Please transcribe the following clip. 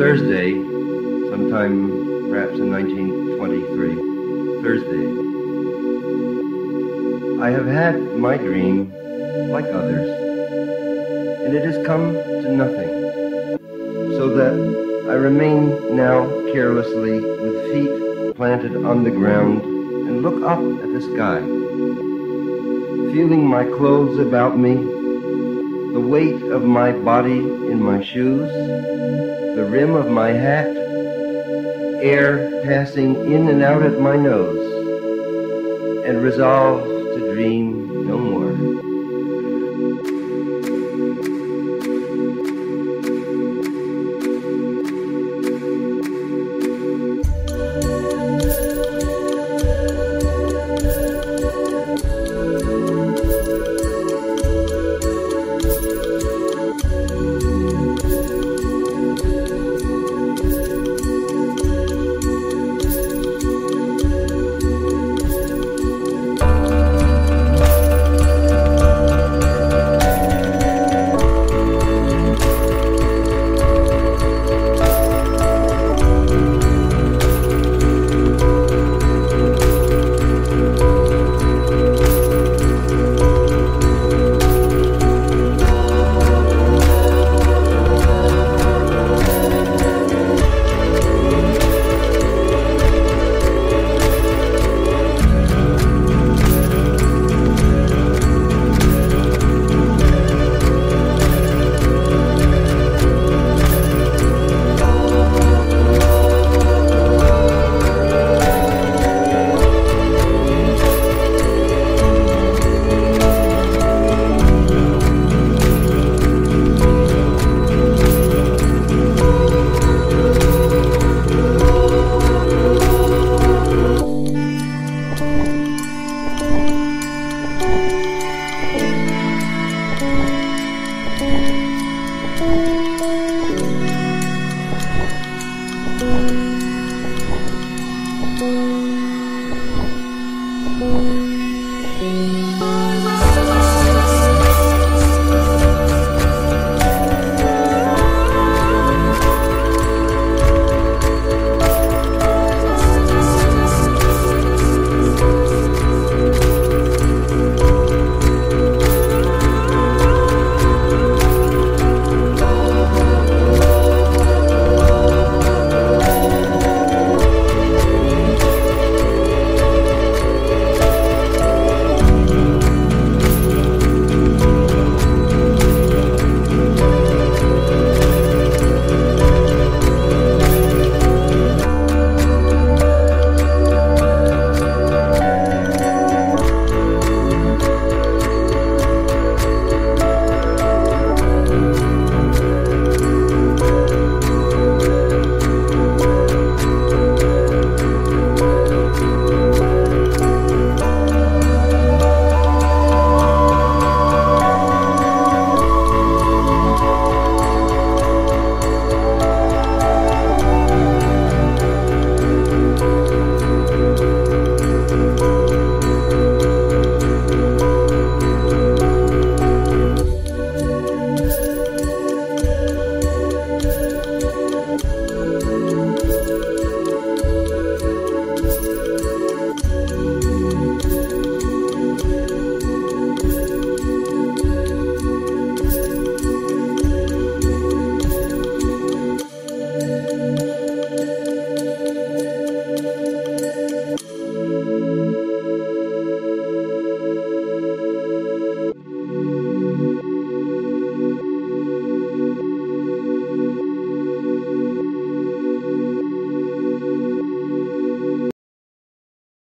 Thursday, sometime perhaps in 1923, Thursday, I have had my dream, like others, and it has come to nothing, so that I remain now carelessly with feet planted on the ground and look up at the sky, feeling my clothes about me, the weight of my body in my shoes, the rim of my hat, air passing in and out at my nose, and resolve to dream no more.